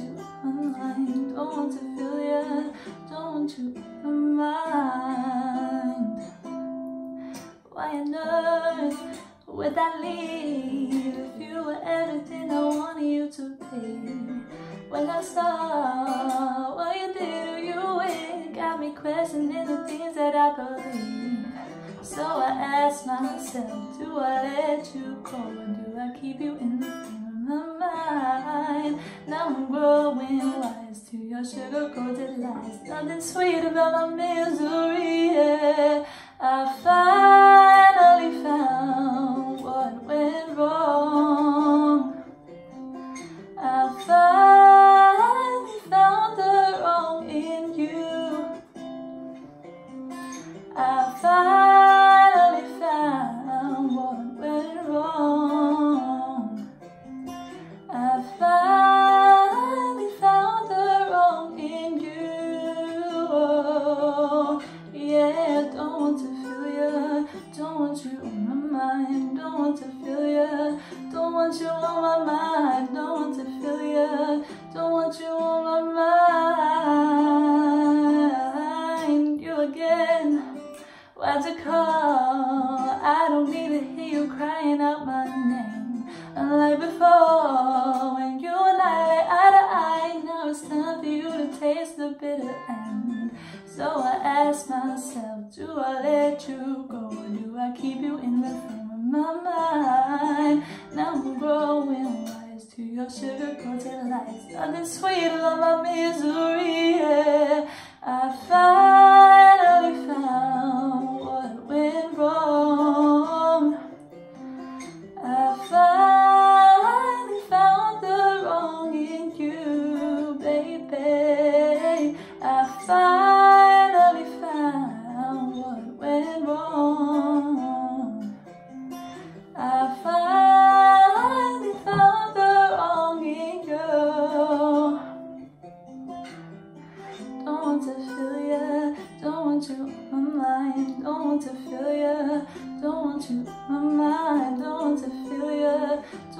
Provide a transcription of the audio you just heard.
My mind, don't want to feel ya. Don't want my mind. Why on earth would I leave if you were everything I wanted you to be? When I saw what you did to you, it got me questioning the things that I believe. So I ask myself, do I let you go or do I keep you in sugar-coated lies. Nothing sweet about my misery. Yeah. Don't want you on my mind. Don't want to feel ya. Don't want you on my mind. Don't want to feel ya. Don't want you on my mind. You again. Why'd you call? I don't need to hear you crying out my name. Unlike before, when you and I lay eye to eye, now it's time for you to taste the bitter end. So I ask myself, do I let you go do I keep you in the frame of my mind? Now I'm growing wise to your sugar-coated lies. Nothing sweet on my misery. Yeah. I finally don't want to feel ya, don't want you on my mind, don't want to feel you.